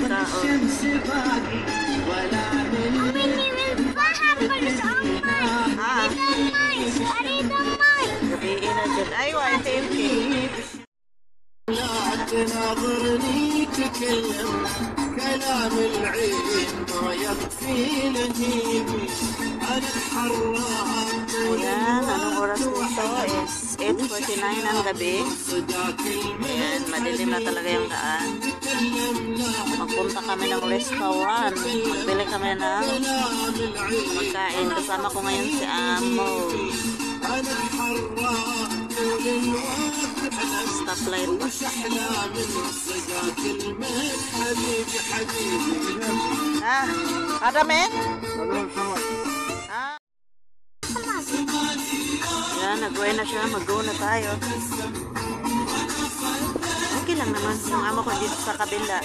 Ah, yung cake. لا تناظرني تكلم كلام العين ما يكفي لهيبي أنا الحرام is 8.49 ng gabi. Ayan, madilim na talaga yung daan. Magpunta kami ng restaurant. Magbili kami ng magkain. Kasama ko ngayon si Amo. stop Stoplight pa siya. Ah, Adam eh? Yan, nag-uwi na siya. Mag-go na tayo. Okay lang naman. Yung amo ko dito sa kabila.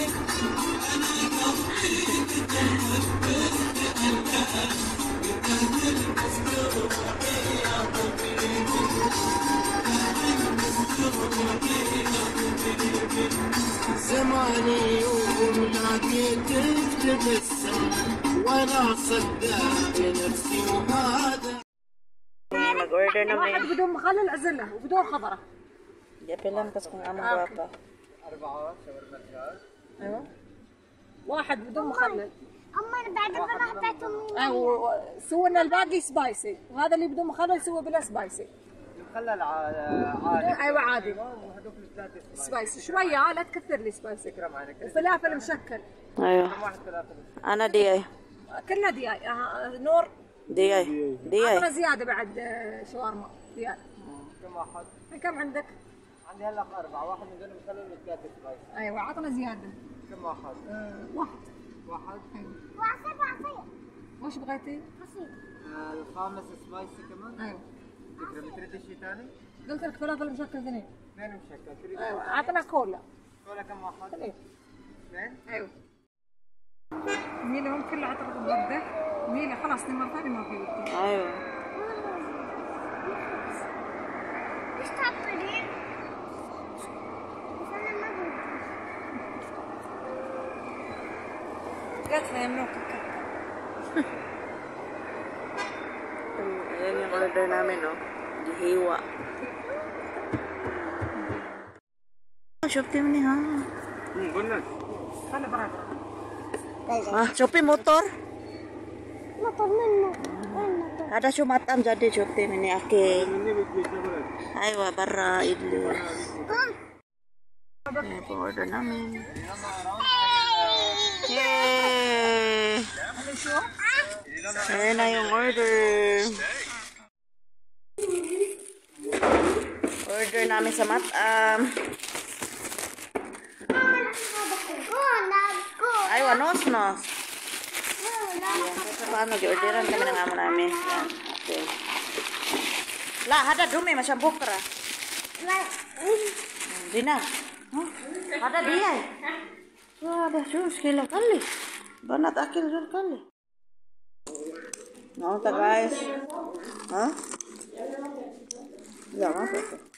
زماني يوم لقيتك تبسم وأنا صدقت نفسي Mag-order na واحد may. بدون مخلل عزله وبدون خضرة. Yapilan pas kung amo guwapa. أيوه. واحد بدون مخلل أما بعد ما حطيتهم أيوه سوى لنا الباقي سبايسي. وهذا اللي بدون مخلل سوى بلا سبايسي. خلى عادي. أيوه عادي. سبايسي. شوية لا تكثر لي سبايسي. وفلافل مشكل. Ayo. واحد ثلاثة Ana di ay. كلها دياي آه، نور. Di ay. Di عطنا ay. زيادة بعد آه، شاورما دياي كم واحد؟ كم عندك؟ عندي هلا أربعة واحد من دول مخلل والثلاثة سبايس أيوه عطنا زيادة كم واحد؟ آه، واحد واحد وعصير وعصير وش بغيتي؟ عصير آه، الخامس سبايسي كمان أيوه تكرم تريد شيء ثاني؟ قلت لك فلافل مشكل اثنين اثنين مشكل تريد عطنا كولا ولا كم واحد؟ اثنين اثنين؟ أيوه ميلا هم كله عطرة الغدة ميلا خلاص مرة ثانية ما في وقت Ayo. إيش تعطلين؟ بس أنا ما بدي قالت لي ممنوع namin, no? Gihiwa. Oh, Shopee mo ni ha. قلنا خلي براك Ah, Jopi motor? Motor mana? Ada sumatam jadi Jopi ini oke. Ayo bara ini. Ini pada namin. Yeay. Ayan na yung order. Order namin sa matam. Um, nos, nos. Sa paano, gi-orderan kami ng amo namin. Yan, okay. La, hada dumi, masyang bukra. Di na. Huh? Hada di ay. Ada sus, kila kali. Banat akil sul kali. No, ta guys. Huh? Ya, itu?